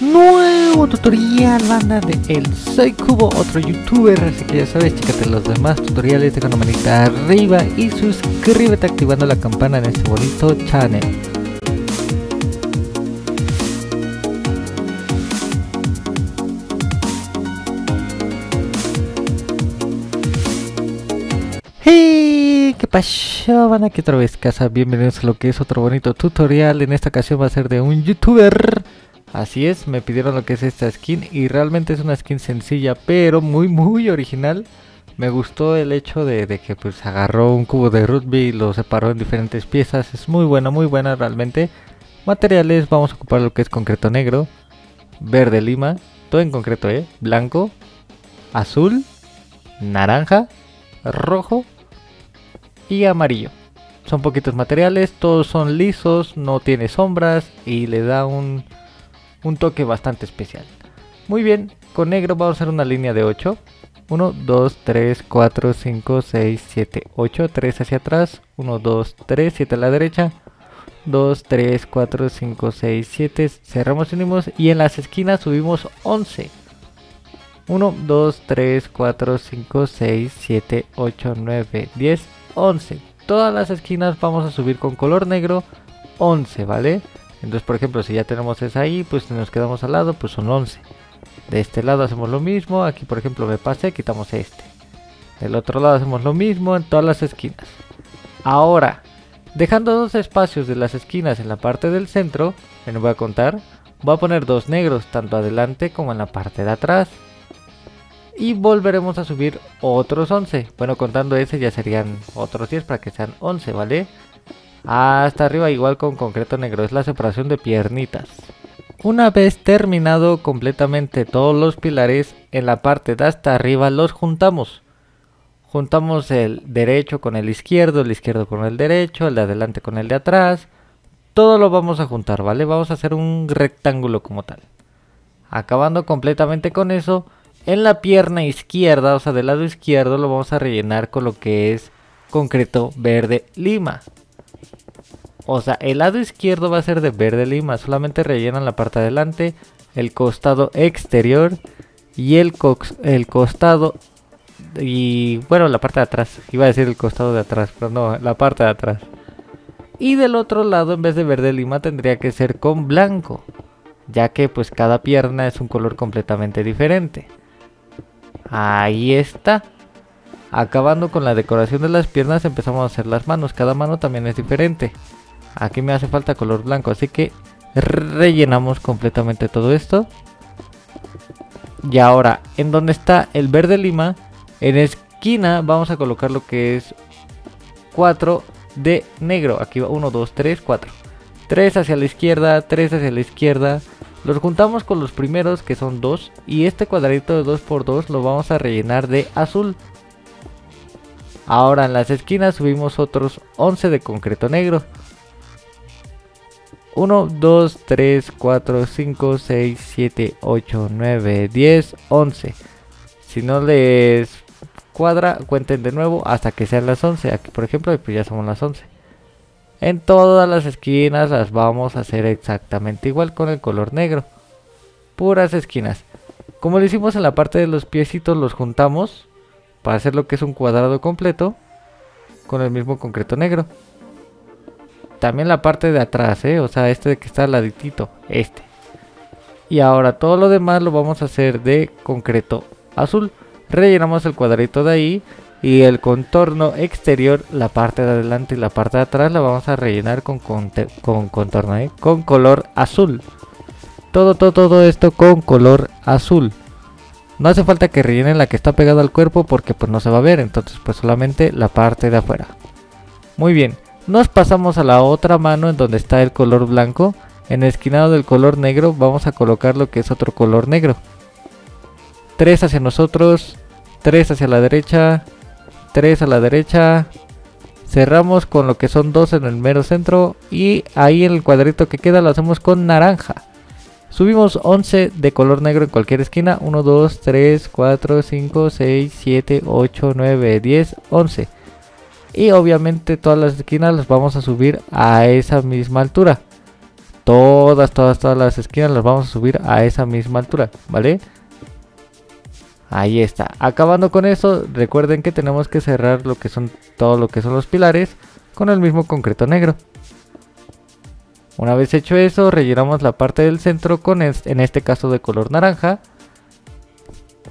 Nuevo tutorial, banda de El Soy Cubo, otro youtuber, así que ya sabes, chécate los demás tutoriales, una manita arriba y suscríbete activando la campana en este bonito channel. Hey, ¿qué pasó? Van aquí otra vez casa, bienvenidos a lo que es otro bonito tutorial, en esta ocasión va a ser de un youtuber Así es, me pidieron lo que es esta skin y realmente es una skin sencilla pero muy muy original. Me gustó el hecho de, que pues agarró un cubo de rugby y lo separó en diferentes piezas. Es muy buena, muy buena realmente. Materiales, vamos a ocupar lo que es concreto negro, verde lima, todo en concreto, ¿eh? Blanco, azul, naranja, rojo y amarillo. Son poquitos materiales, todos son lisos, no tiene sombras y le da un un toque bastante especial. Muy bien, con negro vamos a hacer una línea de 8. 1, 2, 3, 4, 5, 6, 7, 8, 3 hacia atrás, 1, 2, 3, 7 a la derecha, 2, 3, 4, 5, 6, 7, cerramos y unimos y en las esquinas subimos 11. 1, 2, 3, 4, 5, 6, 7, 8, 9, 10, 11. Todas las esquinas vamos a subir con color negro 11, ¿vale? Entonces, por ejemplo, si ya tenemos esa ahí, pues nos quedamos al lado, pues son 11. De este lado hacemos lo mismo. Aquí, por ejemplo, me pasé, quitamos este. Del otro lado hacemos lo mismo en todas las esquinas. Ahora, dejando dos espacios de las esquinas en la parte del centro, me voy a contar, voy a poner dos negros tanto adelante como en la parte de atrás. Y volveremos a subir otros 11. Bueno, contando ese ya serían otros 10 para que sean 11, ¿vale? Hasta arriba igual con concreto negro, es la separación de piernitas. Una vez terminado completamente todos los pilares, en la parte de hasta arriba los juntamos. Juntamos el derecho con el izquierdo, el izquierdo con el derecho, el de adelante con el de atrás. Todo lo vamos a juntar, ¿vale? Vamos a hacer un rectángulo como tal. Acabando completamente con eso, en la pierna izquierda, o sea del lado izquierdo, lo vamos a rellenar con lo que es concreto verde lima. O sea, el lado izquierdo va a ser de verde lima. Solamente rellenan la parte de adelante, el costado exterior y el, el costado y bueno, la parte de atrás. Iba a decir el costado de atrás, pero no, la parte de atrás. Y del otro lado, en vez de verde lima, tendría que ser con blanco. Ya que pues cada pierna es un color completamente diferente. Ahí está. Acabando con la decoración de las piernas empezamos a hacer las manos. Cada mano también es diferente. Aquí me hace falta color blanco, así que rellenamos completamente todo esto. Y ahora, en donde está el verde lima, en esquina vamos a colocar lo que es 4 de negro. Aquí va 1, 2, 3, 4. 3 hacia la izquierda, 3 hacia la izquierda. Los juntamos con los primeros que son 2 y este cuadradito de 2 por 2 lo vamos a rellenar de azul. Ahora en las esquinas subimos otros 11 de concreto negro. 1, 2, 3, 4, 5, 6, 7, 8, 9, 10, 11. Si no les cuadra, cuenten de nuevo hasta que sean las 11. Aquí, por ejemplo, pues ya somos las 11. En todas las esquinas las vamos a hacer exactamente igual con el color negro. Puras esquinas. Como lo hicimos en la parte de los piecitos, los juntamos para hacer lo que es un cuadrado completo con el mismo concreto negro. También la parte de atrás, ¿eh? O sea, este que está al laditito. Este. Y ahora todo lo demás lo vamos a hacer de concreto azul. Rellenamos el cuadrito de ahí. Y el contorno exterior, la parte de adelante y la parte de atrás la vamos a rellenar con, con, contorno, ¿eh? Con color azul. Todo, todo, todo esto con color azul. No hace falta que rellenen la que está pegada al cuerpo porque pues no se va a ver. Entonces pues solamente la parte de afuera. Muy bien. Nos pasamos a la otra mano en donde está el color blanco. En el esquinado del color negro vamos a colocar lo que es otro color negro. 3 hacia nosotros, 3 hacia la derecha, 3 a la derecha. Cerramos con lo que son 2 en el mero centro y ahí en el cuadrito que queda lo hacemos con naranja. Subimos 11 de color negro en cualquier esquina. 1, 2, 3, 4, 5, 6, 7, 8, 9, 10, 11 y obviamente todas las esquinas las vamos a subir a esa misma altura todas, todas, todas las esquinas las vamos a subir a esa misma altura, ¿vale? Ahí está. Acabando con eso, recuerden que tenemos que cerrar lo que son todo lo que son los pilares con el mismo concreto negro. Una vez hecho eso, rellenamos la parte del centro con en este caso de color naranja.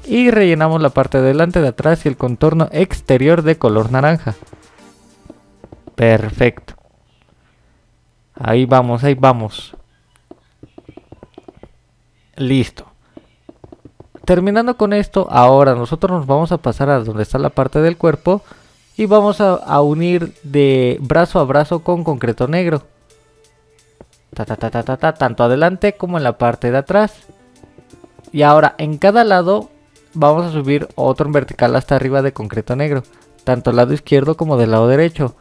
Y rellenamos la parte de delante, de atrás y el contorno exterior de color naranja. Perfecto. Ahí vamos, ahí vamos. Listo. Terminando con esto, ahora nosotros nos vamos a pasar a donde está la parte del cuerpo y vamos a, unir de brazo a brazo con concreto negro. Ta, ta, ta, tanto adelante como en la parte de atrás. Y ahora en cada lado vamos a subir otro en vertical hasta arriba de concreto negro, tanto al lado izquierdo como del lado derecho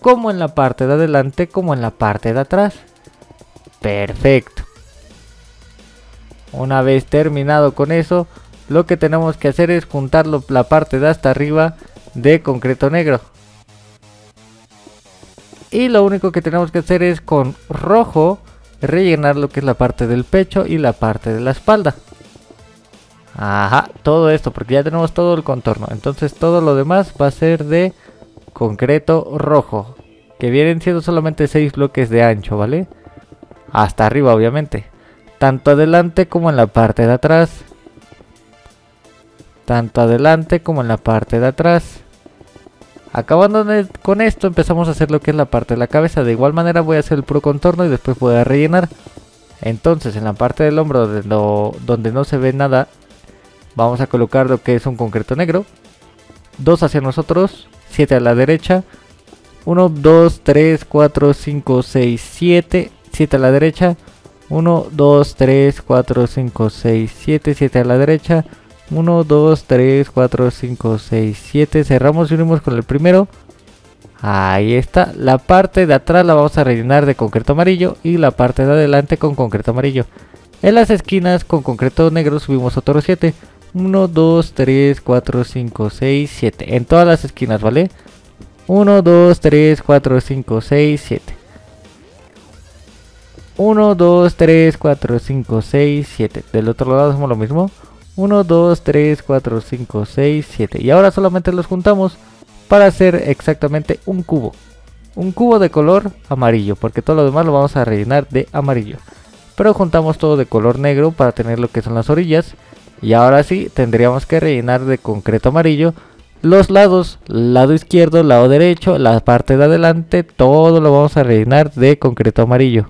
como en la parte de adelante como en la parte de atrás. Perfecto. Una vez terminado con eso, lo que tenemos que hacer es juntar la parte de hasta arriba de concreto negro. Y lo único que tenemos que hacer es con rojo rellenar lo que es la parte del pecho y la parte de la espalda. Ajá, todo esto porque ya tenemos todo el contorno. Entonces todo lo demás va a ser de concreto rojo, que vienen siendo solamente 6 bloques de ancho, ¿vale? Hasta arriba, obviamente. Tanto adelante como en la parte de atrás. Tanto adelante como en la parte de atrás. Acabando con esto empezamos a hacer lo que es la parte de la cabeza. De igual manera voy a hacer el puro contorno y después voy a rellenar. Entonces en la parte del hombro donde no se ve nada, vamos a colocar lo que es un concreto negro. Dos hacia nosotros 7 a la derecha. 1, 2, 3, 4, 5, 6, 7. 7 a la derecha. 1, 2, 3, 4, 5, 6, 7. 7 a la derecha. 1, 2, 3, 4, 5, 6, 7. Cerramos y unimos con el primero. Ahí está. La parte de atrás la vamos a rellenar de concreto amarillo. Y la parte de adelante con concreto amarillo. En las esquinas con concreto negro subimos otros 7. 1, 2, 3, 4, 5, 6, 7. En todas las esquinas, ¿vale? 1, 2, 3, 4, 5, 6, 7. 1, 2, 3, 4, 5, 6, 7. Del otro lado hacemos lo mismo. 1, 2, 3, 4, 5, 6, 7. Y ahora solamente los juntamos para hacer exactamente un cubo. Un cubo de color amarillo, porque todo lo demás lo vamos a rellenar de amarillo. Pero juntamos todo de color negro para tener lo que son las orillas. Y ahora sí, tendríamos que rellenar de concreto amarillo los lados, lado izquierdo, lado derecho, la parte de adelante, todo lo vamos a rellenar de concreto amarillo.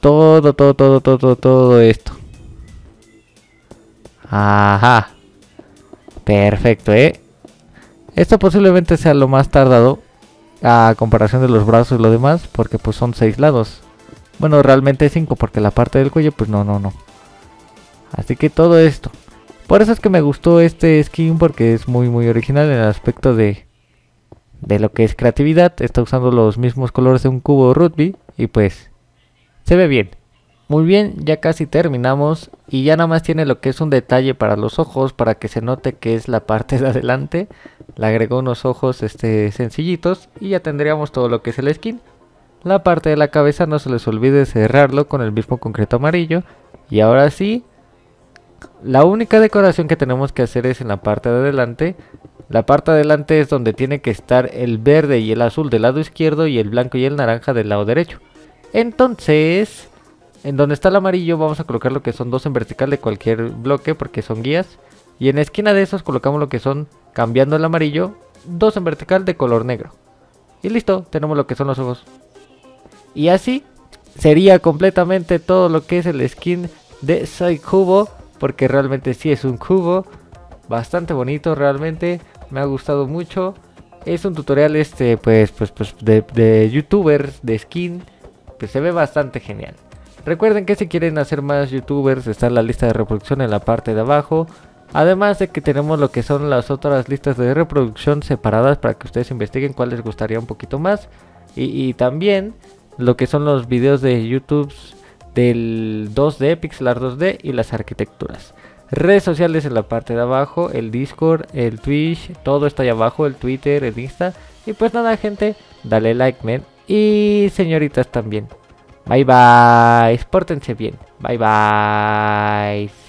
Todo, todo, todo, todo, todo esto. Ajá. Perfecto, ¿eh? Esto posiblemente sea lo más tardado a comparación de los brazos y lo demás, porque pues son seis lados. Bueno, realmente cinco, porque la parte del cuello, pues no, no, no. Así que todo esto. Por eso es que me gustó este skin porque es muy muy original en el aspecto de, de lo que es creatividad. Está usando los mismos colores de un cubo rugby y pues se ve bien. Muy bien, ya casi terminamos y ya nada más tiene lo que es un detalle para los ojos para que se note que es la parte de adelante. Le agregó unos ojos este, sencillitos y ya tendríamos todo lo que es el skin. La parte de la cabeza no se les olvide cerrarlo con el mismo concreto amarillo. Y ahora sí, la única decoración que tenemos que hacer es en la parte de adelante. La parte de adelante es donde tiene que estar el verde y el azul del lado izquierdo y el blanco y el naranja del lado derecho. Entonces, en donde está el amarillo vamos a colocar lo que son dos en vertical de cualquier bloque porque son guías. Y en la esquina de esos colocamos lo que son, cambiando el amarillo, dos en vertical de color negro. Y listo, tenemos lo que son los ojos. Y así sería completamente todo lo que es el skin de Soy Cubo porque realmente sí es un cubo bastante bonito realmente me ha gustado mucho. Es un tutorial este pues pues pues de, youtubers de skin pues se ve bastante genial. Recuerden que si quieren hacer más youtubers está la lista de reproducción en la parte de abajo. Además de que tenemos lo que son las otras listas de reproducción separadas para que ustedes investiguen cuál les gustaría un poquito más. Y, y también lo que son los videos de youtube del 2D, pixelar 2D y las arquitecturas. Redes sociales en la parte de abajo, el Discord, el Twitch, todo está ahí abajo, el Twitter, el Insta. Y pues nada gente, dale like, men. Y señoritas también. Bye bye. Pórtense bien. Bye bye.